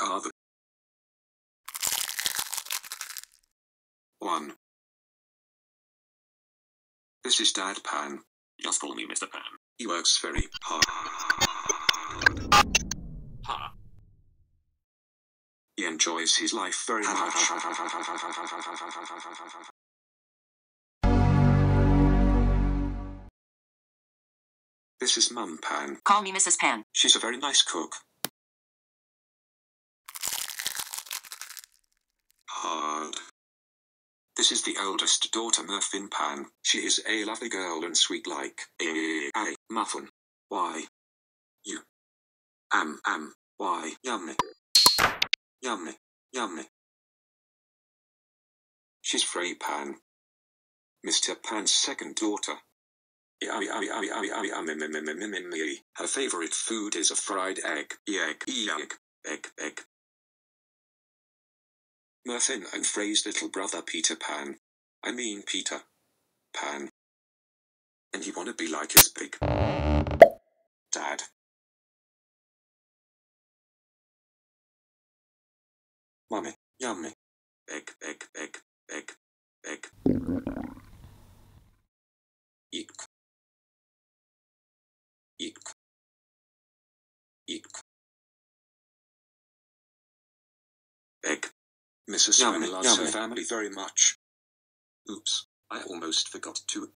Are the one. This is Dad Pan. Just call me Mr. Pan. He works very hard. Ha. He enjoys his life very much. This is Mum Pan. Call me Mrs. Pan. She's a very nice cook. This is the eldest daughter Muffin Pan. She is a lovely girl and sweet like a, a muffin. Why? You. Am am. Why? Yummy. Yummy. Yummy. She's Frey Pan. Mr. Pan's second daughter. Her favorite food is a fried egg. Egg. Egg. Egg. Egg. Muffin and Frey's little brother Peter Pan. I mean Peter Pan. And you wanna be like his big dad. Mummy, yummy. Egg, egg, egg, egg, egg. Eek. Eek. Eek. Egg. Mrs. Yummy, Yummy loves her family very much. Oops, I almost forgot to.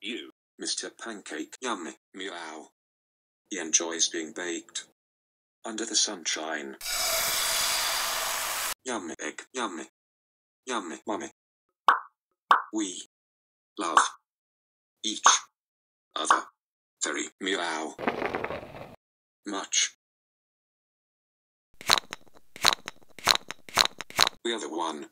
You. Mr. Pancake. Yummy. Meow. He enjoys being baked. Under the sunshine. Yummy. Egg. Yummy. Yummy. Mummy. We love each other very meow much. We're the one.